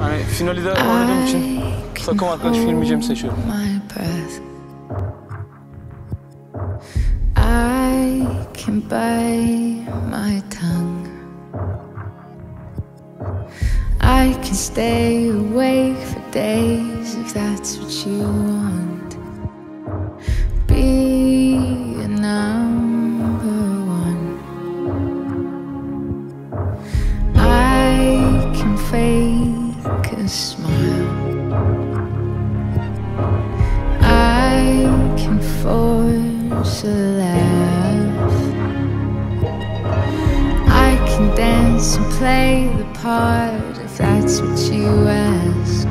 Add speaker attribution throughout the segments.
Speaker 1: Hani finali de oynadığım için takım seçiyorum.
Speaker 2: my breath. I can bite my tongue. I can stay awake for days if that's what you want. Force a laugh. I can dance and play the part if that's what you ask.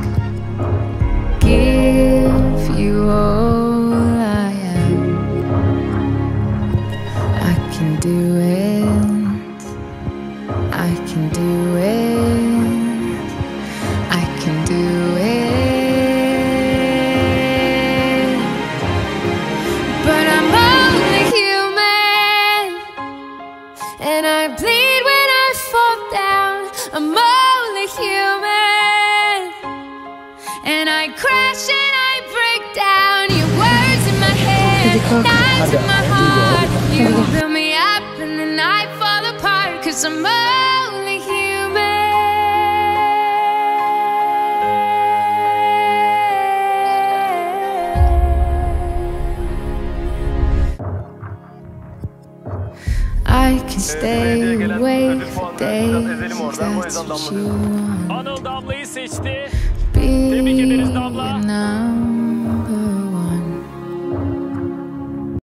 Speaker 2: Give you all I am. I can do it. I can do it. And I bleed when I fall down. I'm only human. And I crash and I break down. Your words in my head, knives in my heart. You build me up and then I fall apart. Cause I'm I can stay
Speaker 3: away
Speaker 2: for days if that's what you want.
Speaker 4: Anıl Damla'yı seçti. Tebrik ederiz Damla.